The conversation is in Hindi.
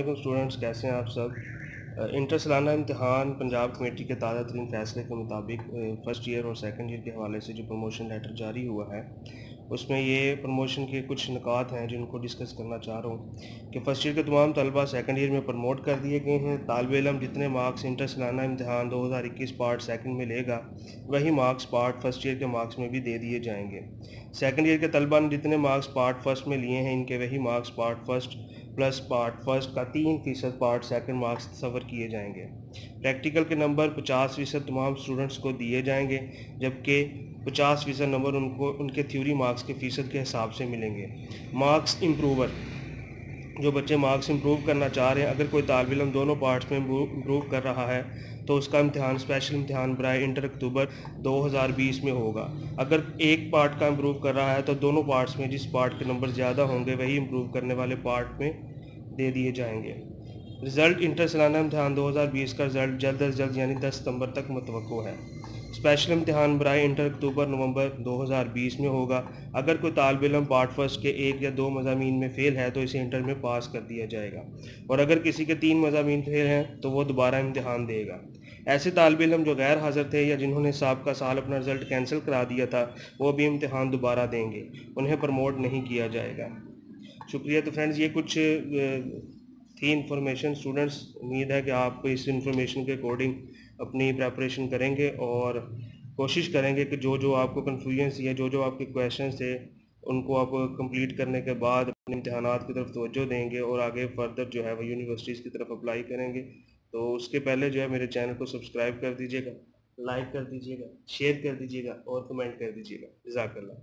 स्टूडेंट्स कैसे हैं आप सब? इंटर सालाना इम्तहान पंजाब कमेटी के ताज़ा तरीन फैसले के मुताबिक फ़र्स्ट ईयर और सेकंड ईयर के हवाले से जो प्रमोशन लेटर जारी हुआ है, उसमें ये प्रमोशन के कुछ निकात हैं जिनको डिस्कस करना चाह रहा हूँ कि फ़र्स्ट ईयर के तमाम तलबा सेकंड ईयर में प्रमोट कर दिए गए हैं। तालब इलम जितने मार्क्स इंटर सालाना इम्तहान दो हज़ार इक्कीस पार्ट सेकंड में लेगा, वही मार्क्स पार्ट फ़र्स्ट ईयर के मार्क्स में भी दे दिए जाएँगे। सेकंड ईयर के तलबा ने जितने मार्क्स पार्ट फ़र्स्ट में लिए हैं, इनके वही marks part first plus part, first का तीन फ़ीसद पार्ट सेकंड मार्क्स सफ़र किए जाएँगे। प्रैक्टिकल के नंबर पचास फ़ीसद तमाम स्टूडेंट्स को दिए जाएँगे, जबकि पचास फ़ीसद नंबर उनको, उनके थ्योरी मार्क्स के फ़ीसद के हिसाब से मिलेंगे। मार्क्स इम्प्रूवर जो बच्चे मार्क्स इम्प्रूव करना चाह रहे हैं, अगर कोई तालब इलम दोनों पार्ट्स में इम्प्रूव कर रहा है तो उसका इम्तहान स्पेशल इम्तहान बर इंटर अक्टूबर 2020 में होगा। अगर एक पार्ट का इम्प्रूव कर रहा है तो दोनों पार्ट्स में जिस पार्ट के नंबर ज़्यादा होंगे, वही इम्प्रूव करने वाले पार्ट में दे दिए जाएँगे। रिज़ल्ट इंटर सालाना इम्तहान 2020 का रिज़ल्ट जल्द अज जल्द यानी 10 सितंबर तक मुतव है। स्पेशल इम्तहान बर इंटर अक्टूबर नवंबर 2020 में होगा। अगर कोई तालब इलम पार्ट फ़र्स्ट के एक या दो मजामी में फ़ेल है तो इसे इंटर में पास कर दिया जाएगा। और अगर किसी के तीन मजामी फेल हैं तो वो दोबारा इम्तहान देगा। ऐसे तालब इलम जो गैर हाज़िर थे या जिन्होंने सबका साल अपना रिज़ल्ट कैंसिल करा दिया था, वो भी इम्तहान दोबारा देंगे। उन्हें प्रमोट नहीं किया जाएगा। शुक्रिया। तो फ्रेंड्स ये कुछ थी इन्फॉर्मेशन स्टूडेंट्स उम्मीद है कि आप इस इंफॉर्मेशन के अकॉर्डिंग अपनी प्रेपरेशन करेंगे और कोशिश करेंगे कि जो जो आपको कन्फ्यूज़न या जो जो आपके क्वेश्चन थे, उनको आप कंप्लीट करने के बाद अपने इम्तहान की तरफ़ तोज्जो देंगे और आगे फर्दर जो है वो यूनिवर्सिटीज़ की तरफ़ अप्लाई करेंगे। तो उसके पहले जो है मेरे चैनल को सब्सक्राइब कर दीजिएगा लाइक कर दीजिएगा शेयर कर दीजिएगा और कमेंट कर दीजिएगा। जजाकल्ला